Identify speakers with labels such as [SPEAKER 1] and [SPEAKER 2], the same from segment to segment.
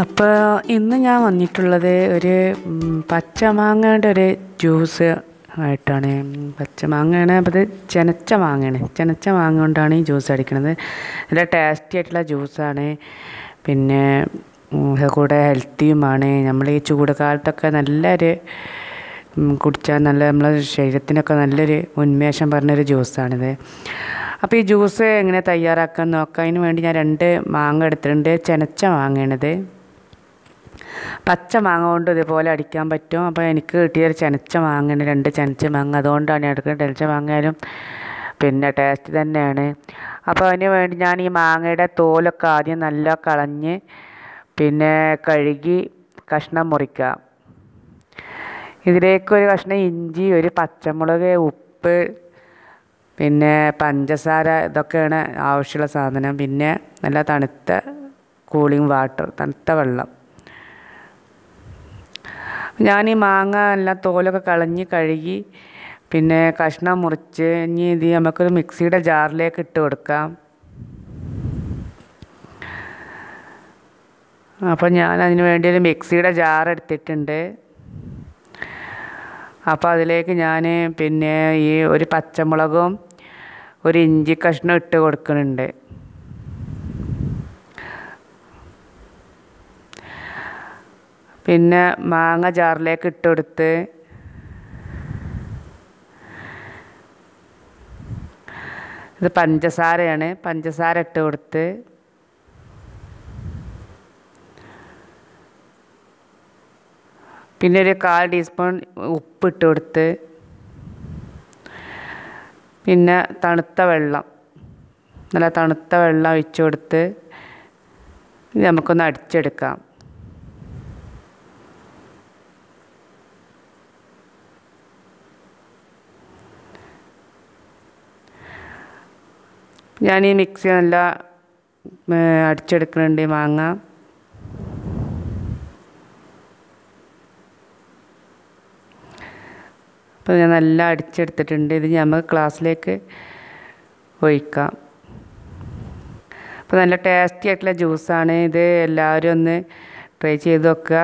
[SPEAKER 1] അപ്പോൾ ഇന്ന് ഞാൻ വന്നിട്ടുള്ളത് ഒരു പച്ചമാങ്ങയുടെ ഒരു ജ്യൂസ് ആയിട്ടാണ്. പച്ചമാങ്ങയാണ് അപ്പോൾ ഇത് ചെനച്ച മാങ്ങയാണ് ചെനച്ച മാങ്ങ കൊണ്ടാണ് ഈ ജ്യൂസ് അടിക്കുന്നത് നല്ല ടേസ്റ്റി ആയിട്ടുള്ള ജ്യൂസാണ്. പിന്നെ കൂടെ ഹെൽത്തിയുമാണ്. നമ്മൾ ഈ ചൂട് കാലത്തൊക്കെ നല്ലൊരു കുടിച്ചാൽ നല്ല നമ്മളെ ശരീരത്തിനൊക്കെ നല്ലൊരു ഉന്മേഷം പറഞ്ഞൊരു ജ്യൂസാണിത്. അപ്പോൾ ഈ ജ്യൂസ് എങ്ങനെ തയ്യാറാക്കാൻ നോക്കാം അതിന് വേണ്ടി ഞാൻ രണ്ട് മാങ്ങ എടുത്തിട്ടുണ്ട്. ചെനച്ച മാങ്ങയാണിത്. പച്ച മാങ്ങ കൊണ്ട് ഇതുപോലെ അടിക്കാൻ പറ്റും. അപ്പോൾ എനിക്ക് കിട്ടിയൊരു ചെനച്ച മാങ്ങയാണ് രണ്ട് ചെനച്ച മാങ്ങ. അതുകൊണ്ടാണ് ഞാൻ എടുക്കുന്നത്. ചെനച്ച മാങ്ങയാലും പിന്നെ ടേസ്റ്റ് തന്നെയാണ്. അപ്പോൾ അതിന് വേണ്ടി ഞാൻ ഈ മാങ്ങയുടെ തോലൊക്കെ ആദ്യം നല്ല കളഞ്ഞ് പിന്നെ കഴുകി കഷ്ണം മുറിക്കുക. ഇതിലേക്ക് ഒരു കഷ്ണം ഇഞ്ചി ഒരു പച്ചമുളക് ഉപ്പ് പിന്നെ പഞ്ചസാര ഇതൊക്കെയാണ് ആവശ്യമുള്ള സാധനം. പിന്നെ നല്ല തണുത്ത കൂളിംഗ് വാട്ടർ തണുത്ത വെള്ളം. ഞാൻ ഈ മാങ്ങ എല്ലാം തോലൊക്കെ കളഞ്ഞ് കഴുകി പിന്നെ കഷ്ണം മുറിച്ച് ഇനി ഇത് നമുക്കൊരു മിക്സിയുടെ ജാറിലേക്ക് ഇട്ട് കൊടുക്കാം. അപ്പോൾ ഞാൻ അതിന് വേണ്ടി ഒരു മിക്സിയുടെ ജാർ എടുത്തിട്ടുണ്ട്. അപ്പോൾ അതിലേക്ക് ഞാൻ പിന്നെ ഈ ഒരു പച്ചമുളകും ഒരു ഇഞ്ചി കഷ്ണം ഇട്ട് കൊടുക്കുന്നുണ്ട്. പിന്നെ മാങ്ങ ജാറിലേക്ക് ഇട്ട് ഇത് പഞ്ചസാരയാണ്. പഞ്ചസാര ഇട്ട് കൊടുത്ത് പിന്നെ ഒരു കാൽ ടീസ്പൂൺ ഉപ്പ് ഇട്ട് കൊടുത്ത് പിന്നെ തണുത്ത വെള്ളം നല്ല തണുത്ത വെള്ളം ഒഴിച്ചു കൊടുത്ത് നമുക്കൊന്ന് അടിച്ചെടുക്കാം. ഞാൻ ഈ മിക്സി നല്ല അടിച്ചെടുക്കുന്നുണ്ട് മാങ്ങ. അപ്പോൾ ഞാൻ നല്ല അടിച്ചെടുത്തിട്ടുണ്ട്. ഇത് നമുക്ക് ക്ലാസ്സിലേക്ക് ഒഴിക്കാം. അപ്പോൾ നല്ല ടേസ്റ്റി ആയിട്ടുള്ള ജ്യൂസാണ് ഇത് എല്ലാവരും ഒന്ന് ട്രൈ ചെയ്ത് നോക്കുക.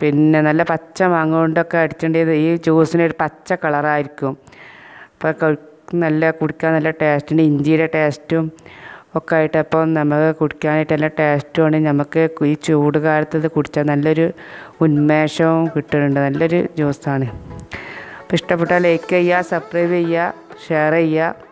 [SPEAKER 1] പിന്നെ നല്ല പച്ച മാങ്ങ കൊണ്ടൊക്കെ അടിച്ചിട്ടുണ്ടെങ്കിൽ ഈ ജ്യൂസിന് ഒരു പച്ച കളറായിരിക്കും അപ്പോൾ നല്ല കുടിക്കാൻ നല്ല ടേസ്റ്റുണ്ട്. ഇഞ്ചിയുടെ ടേസ്റ്റും ഒക്കെ ആയിട്ട് അപ്പോൾ നമുക്ക് കുടിക്കാനായിട്ട് നല്ല ടേസ്റ്റുമാണ്. നമുക്ക് ഈ ചൂട് കാലത്ത് ഇത് കുടിച്ചാൽ നല്ലൊരു ഉന്മേഷവും കിട്ടുന്നുണ്ട്. നല്ലൊരു ജ്യൂസാണ്. അപ്പോൾ ഇഷ്ടപ്പെട്ടാൽ ലൈക്ക് ചെയ്യുക സബ്സ്ക്രൈബ് ചെയ്യുക ഷെയർ ചെയ്യുക.